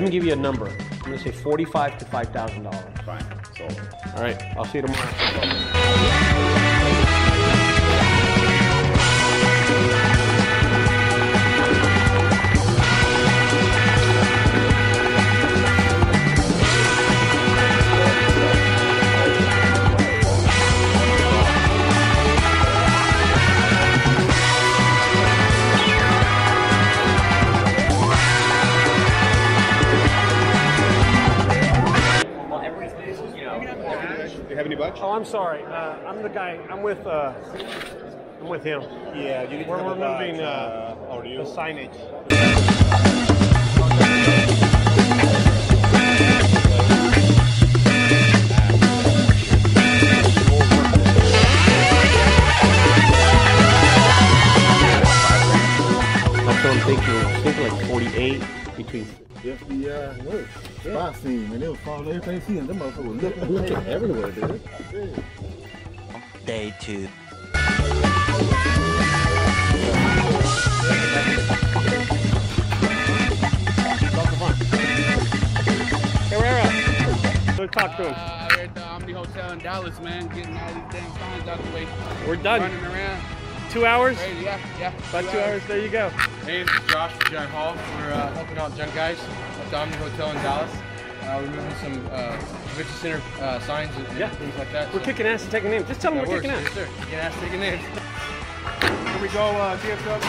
let me give you a number. I'm gonna say forty-five to five thousand dollars. Fine. So, All right, I'll see you tomorrow. You have any budge? Oh, I'm sorry. Uh, I'm the guy. I'm with. Uh, I'm with him. Yeah, you need We're to removing badge, uh, the signage. FBI work. Spot scene, man. They was following everything seeing. Them motherfuckers was looking, looking everywhere, dude. Day two. Herrera, go talk to him. Uh, here at the Omni Hotel in Dallas, man, getting all these damn signs out the way. We're done. Running around. Two hours? Crazy, yeah, yeah. About two hours. There you go. Hey, this is Josh from Giant Hall. We're uh, helping out junk guys at Hotel in Dallas. Uh, we're moving some uh, convention center uh, signs and, and Yeah. things like that. We're so kicking ass and taking names. Just tell them that we're works. kicking Yes, ass. sir. Kicking ass, taking names. Here we go, uh, DFW,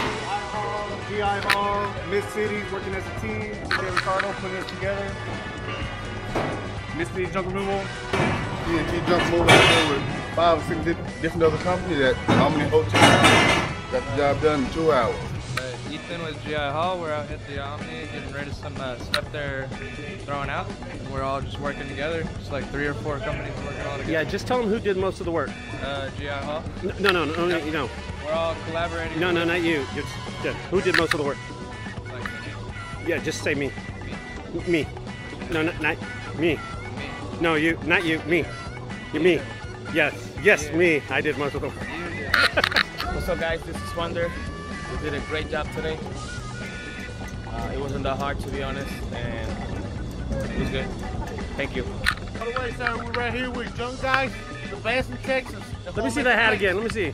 Hall, GI Hall, Miss City working as a team. Jay Ricardo putting us together. Miss City Junk Removal. TNT jump moving out there with five or six different other companies that how many hotels got the job done in two hours. Ethan with GI Hall. We're out at the Omni getting rid of some uh, stuff they're throwing out. And we're all just working together. Just like three or four companies working all together. Yeah, just tell them who did most of the work. Uh, GI Hall. No, no, no, no, no, you know. We're all collaborating. No, no, not you. Just, just who did most of the work? Like, Yeah, just say me. Me. No, not, not me. me. No, you, not you. Me. You, me. Yes, yes, me. I did most of the work. What's up, guys? This is Wonder. We did a great job today. Uh, it wasn't that hard, to be honest, and it was good. Thank you. By the way, sir, we're right here with Junk Guys, the best in Texas. Let me see that hat again. Let me see.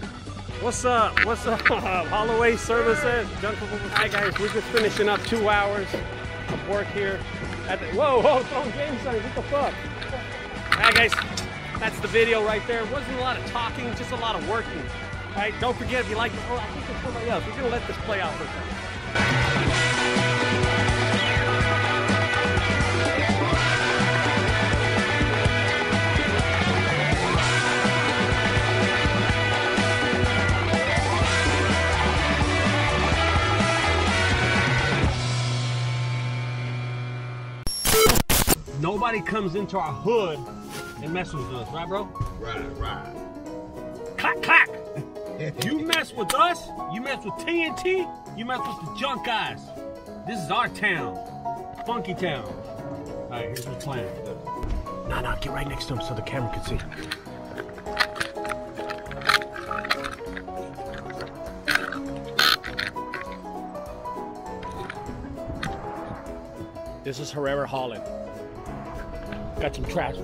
What's up? What's up? Holloway Services. Junk Hi guys, we're just finishing up two hours of work here. At the, whoa, whoa, throwing game signs. What the fuck? Hi guys, that's the video right there. Wasn't a lot of talking, just a lot of working. All right, don't forget if you like. It, oh, I think there's somebody else. We're gonna let this play out for a second. Nobody comes into our hood and messes with us, right, bro? Right, right. Clack, clack. You mess with us, you mess with TNT, you mess with the junk guys. This is our town, funky town. All right, here's the plan. Nah, nah, get right next to him so the camera can see. This is Herrera Holland. Got some trash.